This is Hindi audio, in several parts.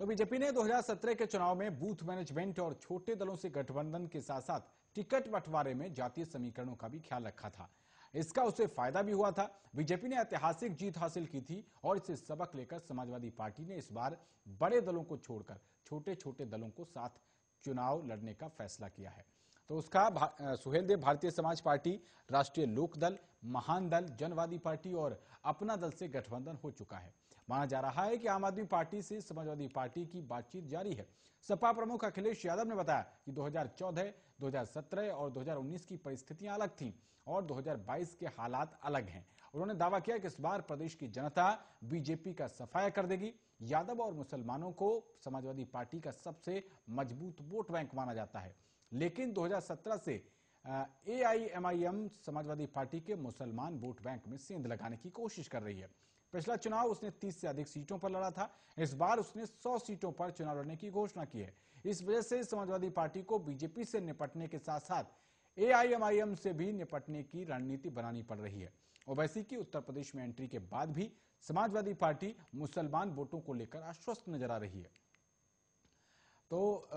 तो बीजेपी ने 2017 के चुनाव में बूथ मैनेजमेंट और छोटे दलों से गठबंधन के साथ साथ टिकट बंटवारे में जातीय समीकरणों का भी ख्याल रखा था। इसका उसे फ़ायदा भी हुआ था। बीजेपी ने ऐतिहासिक जीत हासिल की थी और इसे सबक लेकर समाजवादी पार्टी ने इस बार बड़े दलों को छोड़कर छोटे छोटे दलों को साथ चुनाव लड़ने का फैसला किया है। तो उसका भा, सुहेल देव भारतीय समाज पार्टी राष्ट्रीय लोक दल महान दल जनवादी पार्टी और अपना दल से गठबंधन हो चुका है। माना जा रहा है कि आम आदमी पार्टी से समाजवादी पार्टी की बातचीत जारी है। सपा प्रमुख अखिलेश यादव ने बताया कि 2014, 2017 और 2019 की परिस्थितियाँ अलग थीं और 2022 के हालात अलग हैं। उन्होंने दावा किया कि इस बार प्रदेश की जनता बीजेपी का सफाया कर देगी। यादव और मुसलमानों को समाजवादी पार्टी का सबसे मज़बूत वोट बैंक माना जाता है। लेकिन 2017 से एआईएमआईएम समाजवादी पार्टी के मुसलमान वोट बैंक में सेंध लगाने की कोशिश कर रही है। पिछला चुनाव उसने 30 से अधिक सीटों पर लड़ा था। इस बार उसने 100 सीटों पर चुनाव लड़ने की घोषणा की है। इस वजह से समाजवादी पार्टी को बीजेपी से निपटने के साथ साथ एआईएमआईएम से भी निपटने की रणनीति बनानी पड़ रही है। ओवैसी की उत्तर प्रदेश में एंट्री के बाद भी समाजवादी पार्टी मुसलमान वोटों को लेकर आश्वस्त नज़र आ रही है। तो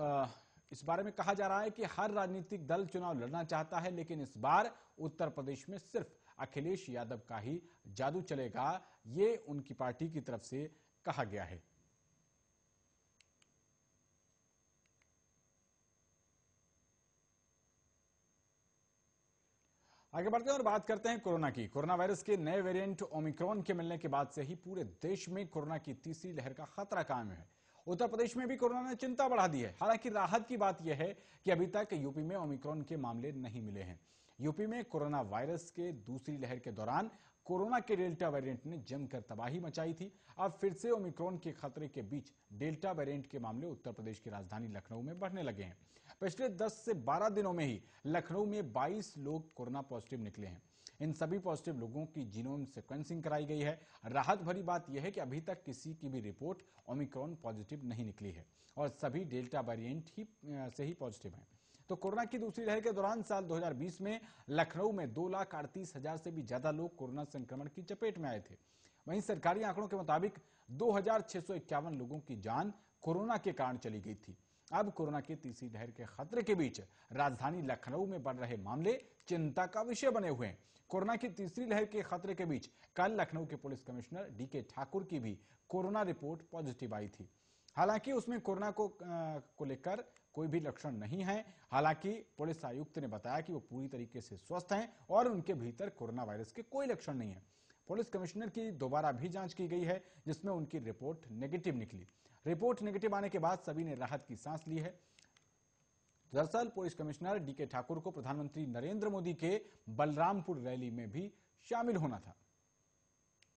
इस बारे में कहा जा रहा है कि हर राजनीतिक दल चुनाव लड़ना चाहता है, लेकिन इस बार उत्तर प्रदेश में सिर्फ़ अखिलेश यादव का ही जादू चलेगा। ये उनकी पार्टी की तरफ़ से कहा गया है। आगे बढ़ते हैं और बात करते हैं कोरोना की। कोरोना वायरस के नए वेरिएंट ओमिक्रॉन के मिलने के बाद से ही पूरे देश में कोरोना की तीसरी लहर का खतरा कायम है। उत्तर प्रदेश में भी कोरोना ने चिंता बढ़ा दी है। हालाँकि राहत की बात यह है कि अभी तक यूपी में ओमिक्रॉन के मामले नहीं मिले हैं। यूपी में कोरोना वायरस के दूसरी लहर के दौरान कोरोना के डेल्टा वेरिएंट ने जमकर तबाही मचाई थी। अब फिर से ओमिक्रॉन के खतरे के बीच डेल्टा वेरिएंट के मामले उत्तर प्रदेश की राजधानी लखनऊ में बढ़ने लगे हैं। पिछले 10 से 12 दिनों में ही लखनऊ में 22 लोग कोरोना पॉजिटिव निकले हैं। इन सभी पॉजिटिव लोगों की जीनोम सिक्वेंसिंग कराई गई है। राहत भरी बात यह है कि अभी तक किसी की भी रिपोर्ट ओमिक्रॉन पॉजिटिव नहीं निकली है और सभी डेल्टा वेरिएंट ही से ही पॉजिटिव है। तो कोरोना की दूसरी लहर के दौरान साल 2020 में लखनऊ में दो लाख अड़तीस हज़ार से भी ज़्यादा लोग कोरोना संक्रमण की चपेट में आए थे। वहीं सरकारी आंकड़ों के मुताबिक दो लोगों की जान कोरोना के कारण चली गई थी। अब कोरोना की तीसरी लहर के खतरे के बीच राजधानी लखनऊ में बढ़ रहे मामले चिंता का विषय बने हुए हैं। कोरोना की तीसरी लहर के खतरे के बीच कल लखनऊ के पुलिस कमिश्नर डीके ठाकुर की भी कोरोना रिपोर्ट पॉजिटिव आई थी। हालाँकि उसमें कोरोना को को लेकर कोई भी लक्षण नहीं है। हालाँकि पुलिस आयुक्त ने बताया कि वो पूरी तरीके से स्वस्थ हैं और उनके भीतर कोरोना वायरस के कोई लक्षण नहीं है। पुलिस कमिश्नर की दोबारा भी जाँच की गई है, जिसमें उनकी रिपोर्ट नेगेटिव निकली। रिपोर्ट नेगेटिव आने के बाद सभी ने राहत की सांस ली है। दरअसल पुलिस कमिश्नर डीके ठाकुर को प्रधानमंत्री नरेंद्र मोदी के बलरामपुर रैली में भी शामिल होना था।